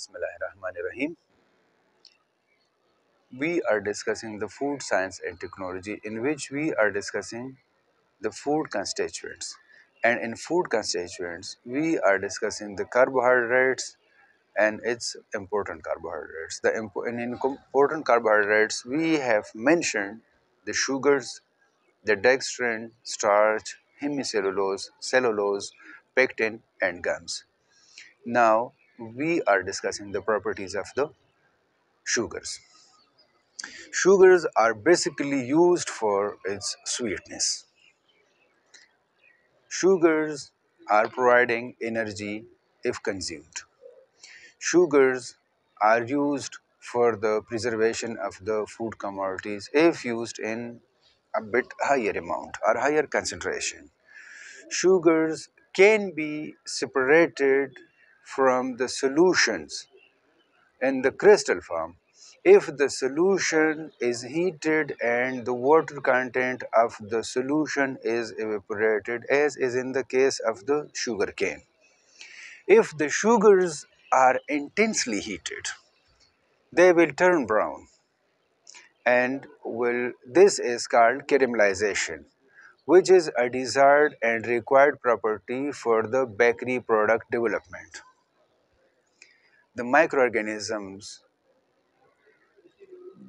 Bismillahirrahmanirrahim. We are discussing the food science and technology in which we are discussing the food constituents. And in food constituents, we are discussing the carbohydrates and its important carbohydrates. The in important carbohydrates, we have mentioned the sugars, the dextrin, starch, hemicellulose, cellulose, pectin and gums. Now we are discussing the properties of the sugars. Sugars are basically used for its sweetness. Sugars are providing energy if consumed. Sugars are used for the preservation of the food commodities if used in a bit higher amount or higher concentration. Sugars can be separated from the solutions in the crystal form if the solution is heated and the water content of the solution is evaporated as is in the case of the sugar cane. If the sugars are intensely heated, they will turn brown and will this is called caramelization which is a desired and required property for the bakery product development. The microorganisms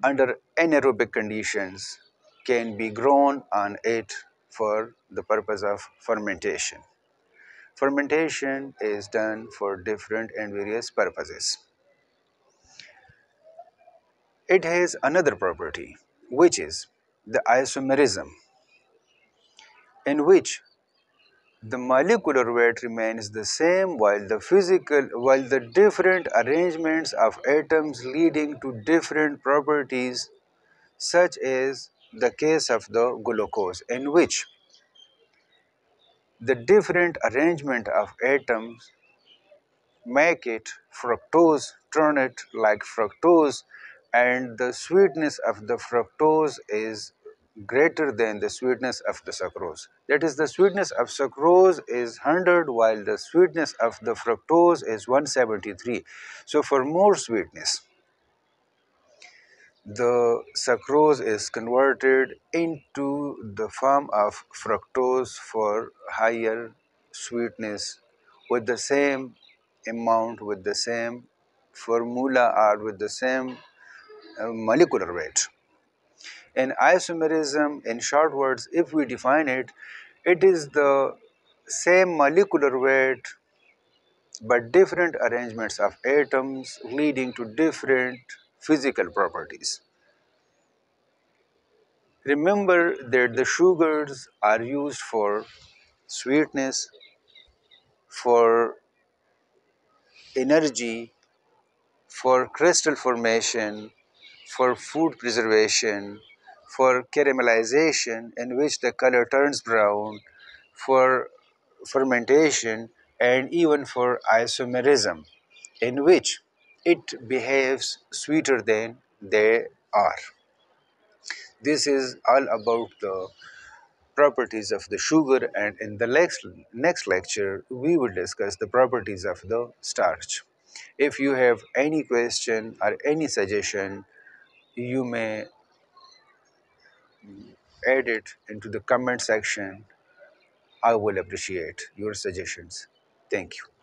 under anaerobic conditions can be grown on it for the purpose of fermentation. Fermentation is done for different and various purposes. It has another property which is the isomerism in which the molecular weight remains the same while the physical while the different arrangements of atoms leading to different properties such as the case of the glucose in which the different arrangement of atoms make it fructose turn it like fructose and the sweetness of the fructose is greater than the sweetness of the sucrose. That is the sweetness of sucrose is 100 while the sweetness of the fructose is 173. So for more sweetness, the sucrose is converted into the form of fructose for higher sweetness with the same amount with the same formula or with the same uh, molecular weight. In isomerism, in short words, if we define it, it is the same molecular weight but different arrangements of atoms leading to different physical properties. Remember that the sugars are used for sweetness, for energy, for crystal formation, for food preservation, for caramelization in which the color turns brown, for fermentation and even for isomerism in which it behaves sweeter than they are. This is all about the properties of the sugar and in the next, next lecture we will discuss the properties of the starch. If you have any question or any suggestion you may add it into the comment section. I will appreciate your suggestions. Thank you.